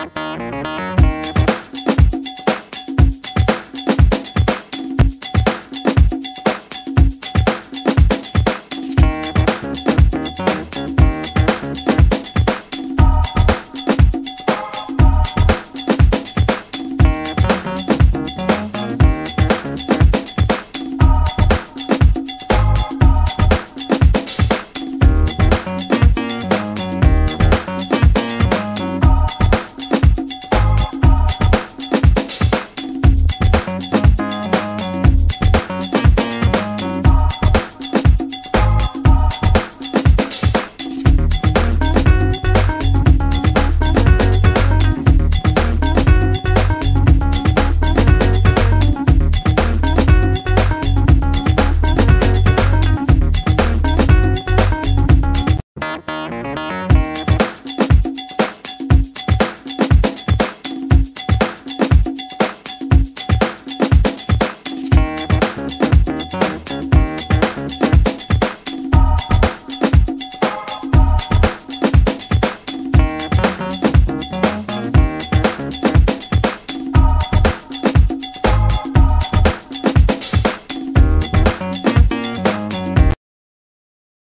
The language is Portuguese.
Música